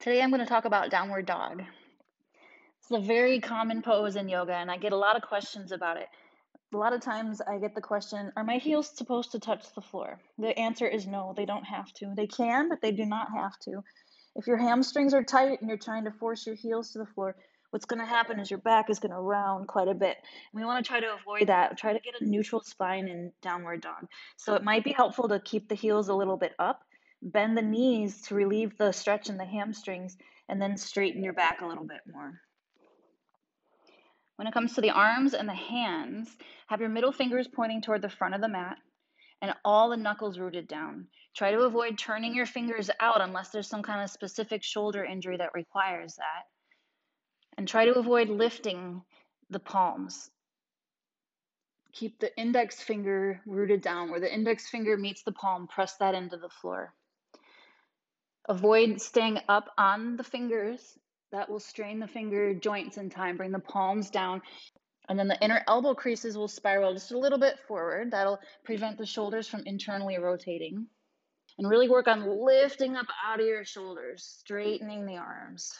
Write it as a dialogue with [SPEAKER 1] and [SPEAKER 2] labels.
[SPEAKER 1] Today I'm going to talk about downward dog. It's a very common pose in yoga, and I get a lot of questions about it. A lot of times I get the question Are my heels supposed to touch the floor? The answer is no, they don't have to. They can, but they do not have to. If your hamstrings are tight and you're trying to force your heels to the floor, what's going to happen is your back is going to round quite a bit. We want to try to avoid that. Try to get a neutral spine in downward dog. So it might be helpful to keep the heels a little bit up bend the knees to relieve the stretch in the hamstrings, and then straighten your back a little bit more. When it comes to the arms and the hands, have your middle fingers pointing toward the front of the mat and all the knuckles rooted down. Try to avoid turning your fingers out unless there's some kind of specific shoulder injury that requires that. And try to avoid lifting the palms. Keep the index finger rooted down. Where the index finger meets the palm, press that into the floor. Avoid staying up on the fingers. That will strain the finger joints in time. Bring the palms down. And then the inner elbow creases will spiral just a little bit forward. That'll prevent the shoulders from internally rotating. And really work on lifting up out of your shoulders, straightening the arms.